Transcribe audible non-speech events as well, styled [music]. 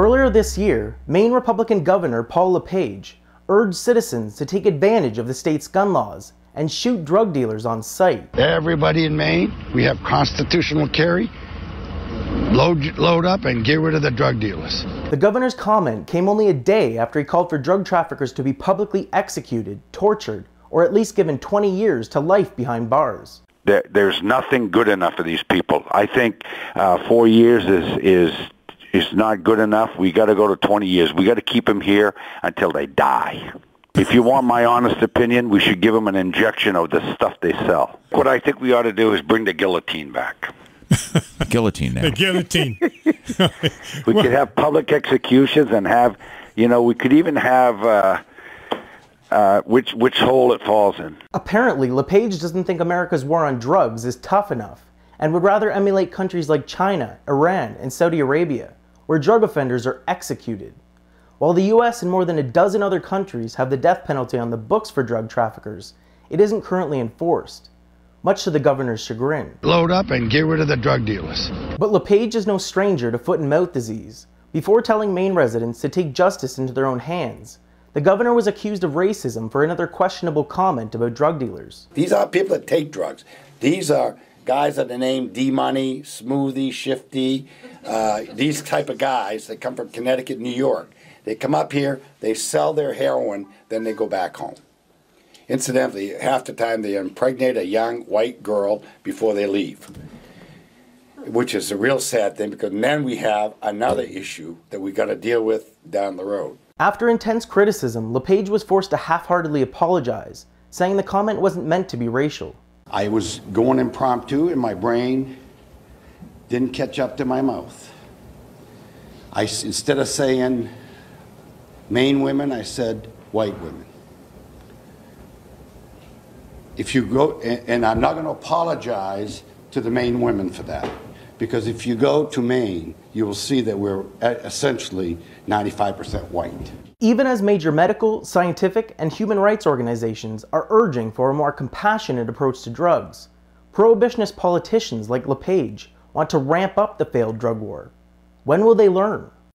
Earlier this year, Maine Republican Governor Paul LePage urged citizens to take advantage of the state's gun laws and shoot drug dealers on sight. Everybody in Maine, we have constitutional carry. Load, load up and get rid of the drug dealers. The governor's comment came only a day after he called for drug traffickers to be publicly executed, tortured, or at least given 20 years to life behind bars. There, there's nothing good enough for these people. I think uh, four years is is is not good enough. We got to go to 20 years. We got to keep them here until they die. If you want my honest opinion, we should give them an injection of the stuff they sell. What I think we ought to do is bring the guillotine back. [laughs] guillotine now. The guillotine. [laughs] we could have public executions and have, you know, we could even have uh, uh, which which hole it falls in. Apparently, LePage doesn't think America's war on drugs is tough enough and would rather emulate countries like China, Iran, and Saudi Arabia, where drug offenders are executed. While the US and more than a dozen other countries have the death penalty on the books for drug traffickers, it isn't currently enforced, much to the governor's chagrin. Load up and get rid of the drug dealers. But LePage is no stranger to foot and mouth disease. Before telling Maine residents to take justice into their own hands, the governor was accused of racism for another questionable comment about drug dealers. These are people that take drugs. These are guys that are named D Money, Smoothie, Shifty, uh, these type of guys that come from Connecticut, New York. They come up here, they sell their heroin, then they go back home. Incidentally, half the time they impregnate a young white girl before they leave, which is a real sad thing because then we have another issue that we got to deal with down the road. After intense criticism, LePage was forced to half-heartedly apologize, saying the comment wasn't meant to be racial. I was going impromptu and my brain didn't catch up to my mouth. I, instead of saying Maine women, I said white women. If you go, and I'm not going to apologize to the Maine women for that, because if you go to Maine, you will see that we're essentially 95% white. Even as major medical, scientific, and human rights organizations are urging for a more compassionate approach to drugs, prohibitionist politicians like LePage want to ramp up the failed drug war. When will they learn?